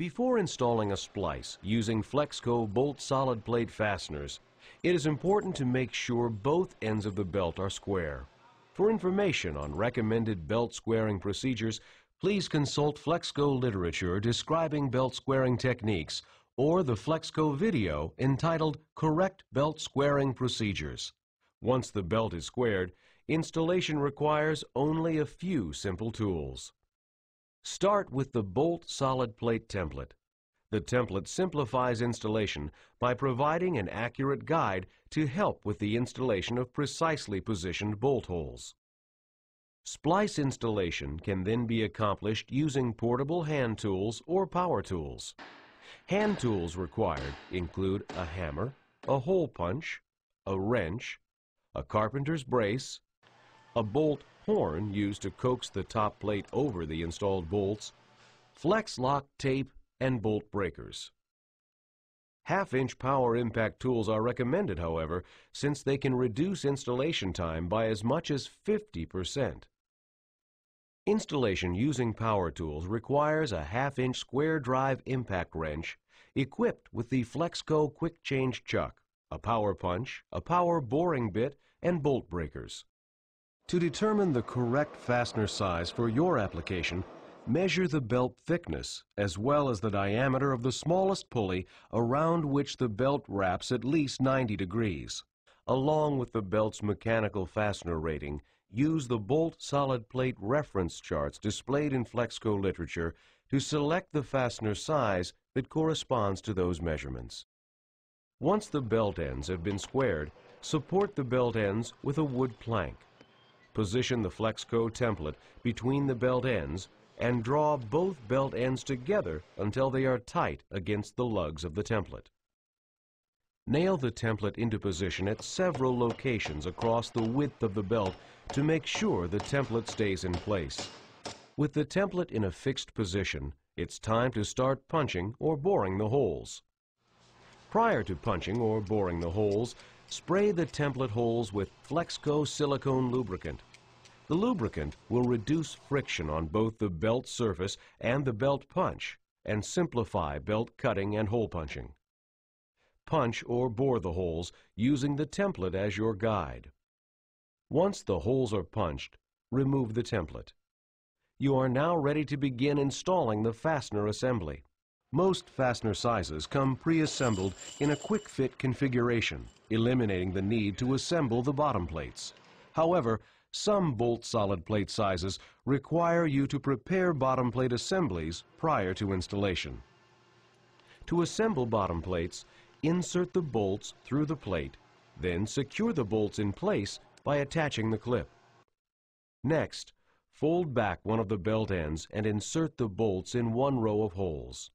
Before installing a splice using Flexco bolt solid plate fasteners, it is important to make sure both ends of the belt are square. For information on recommended belt squaring procedures, please consult Flexco literature describing belt squaring techniques or the Flexco video entitled Correct Belt Squaring Procedures. Once the belt is squared, installation requires only a few simple tools. Start with the bolt solid plate template. The template simplifies installation by providing an accurate guide to help with the installation of precisely positioned bolt holes. Splice installation can then be accomplished using portable hand tools or power tools. Hand tools required include a hammer, a hole punch, a wrench, a carpenter's brace, a bolt horn used to coax the top plate over the installed bolts, flex lock tape, and bolt breakers. Half-inch power impact tools are recommended, however, since they can reduce installation time by as much as 50%. Installation using power tools requires a half-inch square drive impact wrench equipped with the Flexco Quick Change Chuck, a power punch, a power boring bit, and bolt breakers. To determine the correct fastener size for your application, measure the belt thickness as well as the diameter of the smallest pulley around which the belt wraps at least 90 degrees. Along with the belt's mechanical fastener rating, use the bolt solid plate reference charts displayed in Flexco literature to select the fastener size that corresponds to those measurements. Once the belt ends have been squared, support the belt ends with a wood plank. Position the Flexco template between the belt ends and draw both belt ends together until they are tight against the lugs of the template. Nail the template into position at several locations across the width of the belt to make sure the template stays in place. With the template in a fixed position, it's time to start punching or boring the holes. Prior to punching or boring the holes, Spray the template holes with Flexco silicone lubricant. The lubricant will reduce friction on both the belt surface and the belt punch and simplify belt cutting and hole punching. Punch or bore the holes using the template as your guide. Once the holes are punched, remove the template. You are now ready to begin installing the fastener assembly. Most fastener sizes come pre-assembled in a quick-fit configuration, eliminating the need to assemble the bottom plates. However, some bolt solid plate sizes require you to prepare bottom plate assemblies prior to installation. To assemble bottom plates, insert the bolts through the plate, then secure the bolts in place by attaching the clip. Next, fold back one of the belt ends and insert the bolts in one row of holes.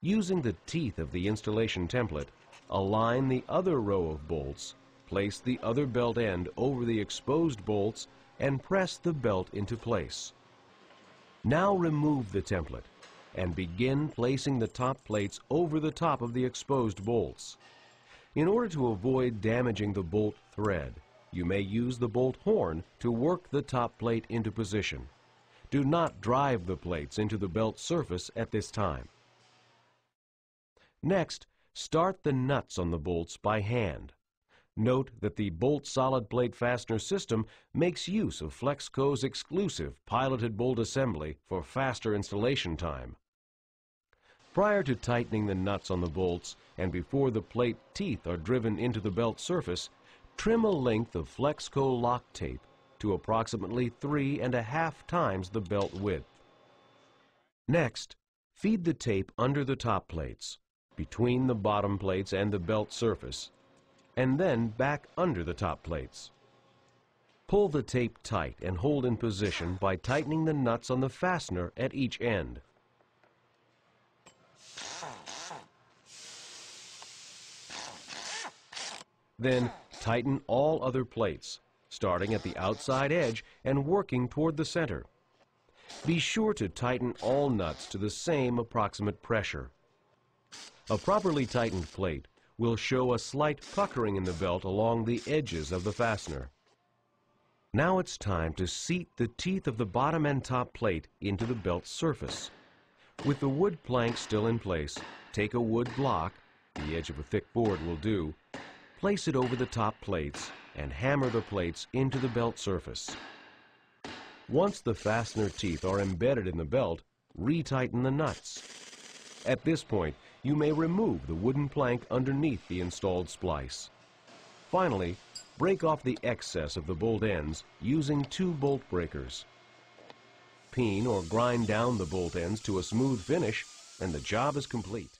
Using the teeth of the installation template, align the other row of bolts, place the other belt end over the exposed bolts, and press the belt into place. Now remove the template and begin placing the top plates over the top of the exposed bolts. In order to avoid damaging the bolt thread, you may use the bolt horn to work the top plate into position. Do not drive the plates into the belt surface at this time. Next, start the nuts on the bolts by hand. Note that the bolt solid plate fastener system makes use of Flexco's exclusive piloted bolt assembly for faster installation time. Prior to tightening the nuts on the bolts and before the plate teeth are driven into the belt surface, trim a length of Flexco lock tape to approximately three and a half times the belt width. Next, feed the tape under the top plates between the bottom plates and the belt surface, and then back under the top plates. Pull the tape tight and hold in position by tightening the nuts on the fastener at each end. Then tighten all other plates, starting at the outside edge and working toward the center. Be sure to tighten all nuts to the same approximate pressure. A properly tightened plate will show a slight puckering in the belt along the edges of the fastener. Now it's time to seat the teeth of the bottom and top plate into the belt surface. With the wood plank still in place, take a wood block, the edge of a thick board will do, place it over the top plates and hammer the plates into the belt surface. Once the fastener teeth are embedded in the belt, retighten the nuts. At this point, you may remove the wooden plank underneath the installed splice. Finally, break off the excess of the bolt ends using two bolt breakers. Peen or grind down the bolt ends to a smooth finish, and the job is complete.